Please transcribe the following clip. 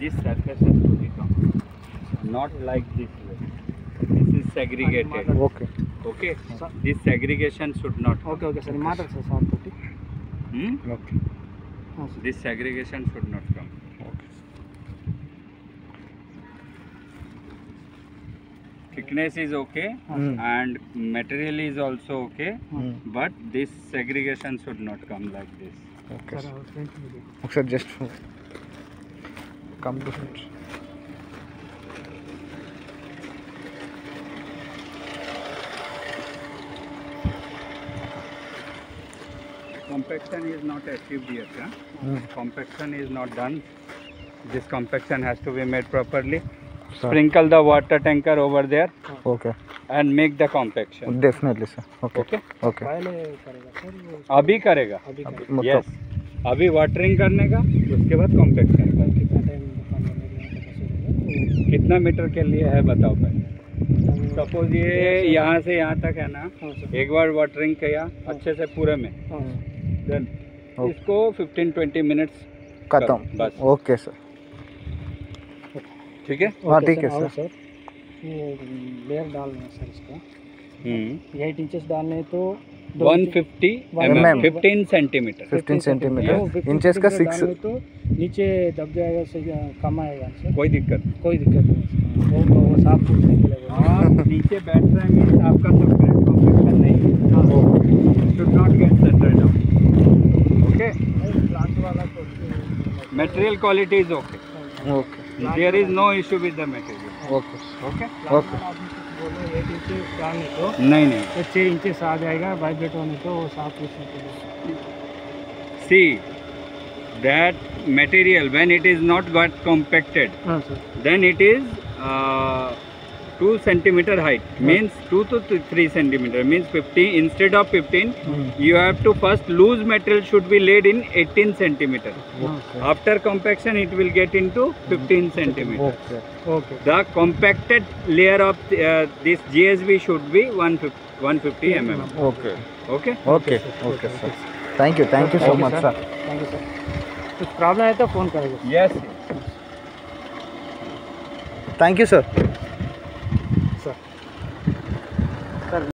this surface has to be become not like this way. This is segregated. Okay. Okay. Sir. This segregation should not. Okay, okay, sir. Matter sir, sir. okay Hmm. Okay. Oh. This segregation should not come. Thickness is okay mm. and material is also okay, mm. but this segregation should not come like this. Okay. Sir, sir. just. come to it compaction is not achieved yet huh? mm. compaction is not done this compaction has to be made properly sir. sprinkle the water tanker over there okay and make the compaction definitely sir okay okay, okay. अभी करेगा अभी, अभी मतलब yes. अभी watering करने का उसके बाद कॉम्पैक्ट करने का कितना मीटर के लिए है बताओ पहले? सपोज़ ये यहाँ से यहाँ तक है ना हाँ एक बार वाटरिंग किया अच्छे से पूरे में। हाँ देन इसको 15-20 मिनट्स खत्म। बस। Okay sir. ठीक है? हाँ, ठीक है, सर। सर ये लेयर डालना है सर इसका। हम्म। एट इंचेस डालने तो दो 150 One. 15 सेंटीमीटर 15 सेंटीमीटर इंचेस का सिक्स तो नीचे दब जाएगा से कम आएगा कोई दिक्कत नहीं। कोई दिक्कत नहीं है वो साफ़। आप नीचे बैठ रहे हैं। आपका सब्सट्रेट कॉम्पैक्शन नहीं should not get settled okay plant वाला material quality is okay okay there is no issue with the material okay okay okay बोलो एट इंचेस डालने तो नहीं नहीं तो छः इंचेस आ जाएगा वाइब्रेट होने तो वो साफ़ see that material when it is not got compacted हाँ then it is uh, 2 centimeter height means 2 to th- 3 centimeter means 15 instead of 15 you have to first loose material should be laid in 18 centimeter हाँ after compaction it will get into 15 centimeter okay okay the compacted layer of uh, this GSB should be 150 150 mm okay okay okay okay sir thank you thank you so Okay, much sir. Sir thank you sir कुछ problem है तो phone करेगा yes thank you sir कर